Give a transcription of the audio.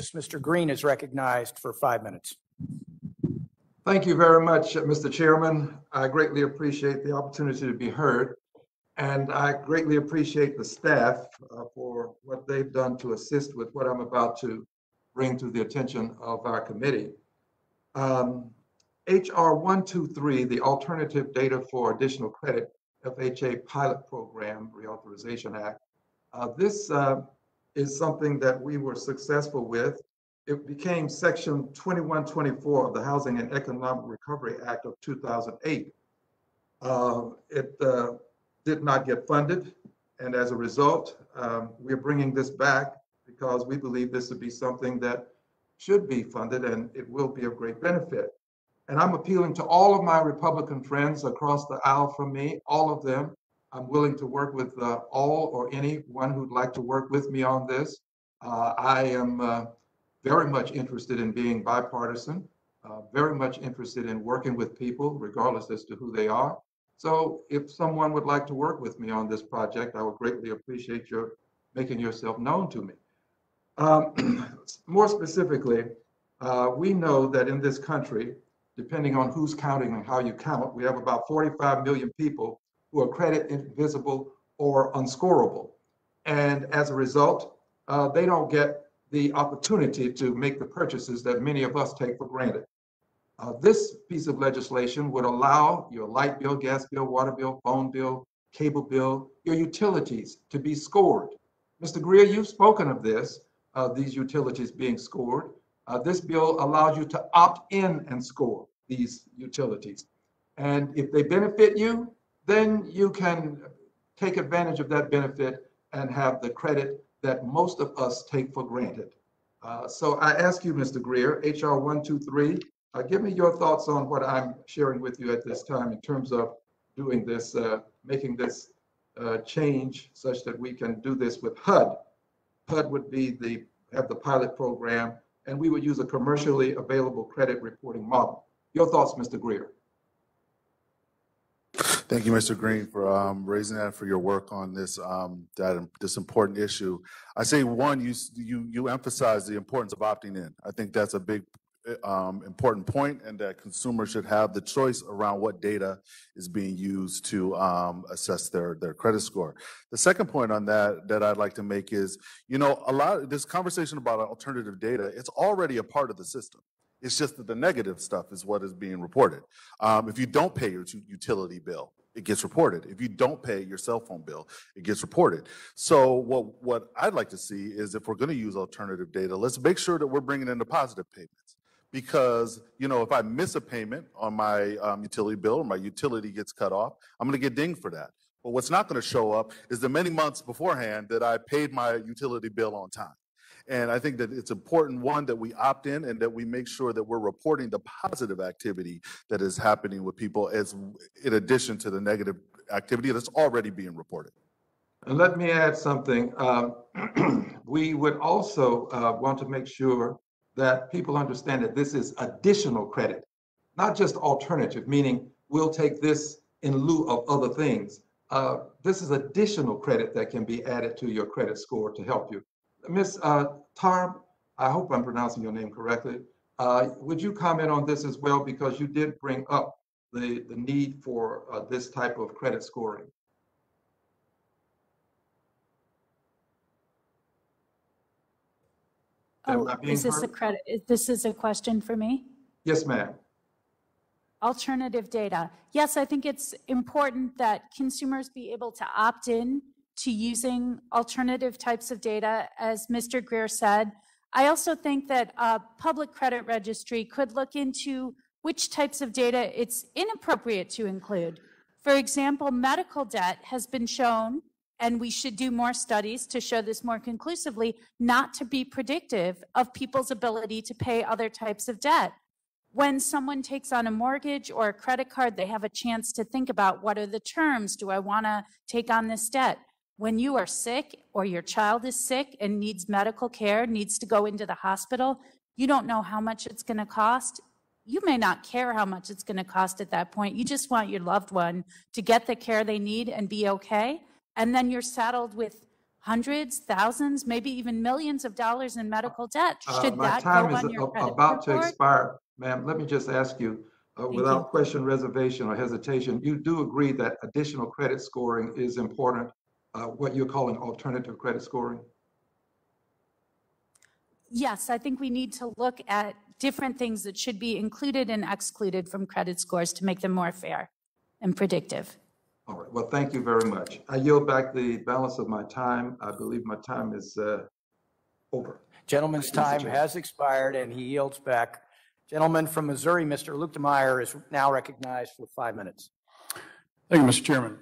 Mr. Green is recognized for five minutes. Thank you very much, Mr. Chairman. I greatly appreciate the opportunity to be heard. And I greatly appreciate the staff uh, for what they've done to assist with what I'm about to bring to the attention of our committee. Um, HR 123, the Alternative Data for Additional Credit FHA Pilot Program Reauthorization Act. Uh, this uh, is something that we were successful with. It became Section 2124 of the Housing and Economic Recovery Act of 2008. Uh, it uh, did not get funded, and as a result, um, we're bringing this back because we believe this would be something that should be funded and it will be of great benefit. And I'm appealing to all of my Republican friends across the aisle from me, all of them. I'm willing to work with uh, all or anyone who'd like to work with me on this. Uh, I am uh, very much interested in being bipartisan, uh, very much interested in working with people, regardless as to who they are. So if someone would like to work with me on this project, I would greatly appreciate your making yourself known to me. Um, more specifically, uh, we know that in this country, depending on who's counting and how you count, we have about 45 million people who are credit invisible or unscorable. And as a result, uh, they don't get the opportunity to make the purchases that many of us take for granted. Uh, this piece of legislation would allow your light bill, gas bill, water bill, phone bill, cable bill, your utilities to be scored. Mr. Greer, you've spoken of this, uh, these utilities being scored. Uh, this bill allows you to opt in and score these utilities. And if they benefit you, then you can take advantage of that benefit and have the credit that most of us take for granted. Uh, so I ask you, Mr. Greer, HR 123, uh, give me your thoughts on what I'm sharing with you at this time in terms of doing this, uh, making this uh, change such that we can do this with HUD. HUD would be the have the pilot program, and we would use a commercially available credit reporting model. Your thoughts, Mr. Greer? Thank you, Mr. Green, for um, raising that for your work on this um, that this important issue. I say one, you you you emphasize the importance of opting in. I think that's a big um, important point, and that consumers should have the choice around what data is being used to um, assess their their credit score. The second point on that that I'd like to make is, you know, a lot of this conversation about alternative data. It's already a part of the system. It's just that the negative stuff is what is being reported. Um, if you don't pay your utility bill, it gets reported. If you don't pay your cell phone bill, it gets reported. So what, what I'd like to see is if we're going to use alternative data, let's make sure that we're bringing in the positive payments. Because, you know, if I miss a payment on my um, utility bill or my utility gets cut off, I'm going to get dinged for that. But what's not going to show up is the many months beforehand that I paid my utility bill on time. And I think that it's important, one, that we opt in and that we make sure that we're reporting the positive activity that is happening with people as in addition to the negative activity that's already being reported. And let me add something. Um, we would also uh, want to make sure that people understand that this is additional credit, not just alternative, meaning we'll take this in lieu of other things. Uh, this is additional credit that can be added to your credit score to help you. Ms. Uh, Tarb, I hope I'm pronouncing your name correctly. Uh, would you comment on this as well? Because you did bring up the, the need for uh, this type of credit scoring. Oh, is this heard? a credit? This is a question for me? Yes, ma'am. Alternative data. Yes, I think it's important that consumers be able to opt in to using alternative types of data, as Mr. Greer said. I also think that a public credit registry could look into which types of data it's inappropriate to include. For example, medical debt has been shown, and we should do more studies to show this more conclusively, not to be predictive of people's ability to pay other types of debt. When someone takes on a mortgage or a credit card, they have a chance to think about what are the terms? Do I want to take on this debt? When you are sick or your child is sick and needs medical care, needs to go into the hospital, you don't know how much it's going to cost. You may not care how much it's going to cost at that point. You just want your loved one to get the care they need and be okay. And then you're saddled with hundreds, thousands, maybe even millions of dollars in medical debt. Uh, My that go time is on your a- about to expire. Ma'am, let me just ask you, uh, you. without question, reservation, or hesitation, you do agree that additional credit scoring is important, uh, what you're calling alternative credit scoring? Yes, I think we need to look at different things that should be included and excluded from credit scores to make them more fair and predictive. All right, well, thank you very much. I yield back the balance of my time. I believe my time is uh, over. Gentleman's Thank you, Mr. time has expired and he yields back. Gentleman from Missouri, Mr. Luetkemeyer, is now recognized for five minutes. Thank you, Mr. Chairman.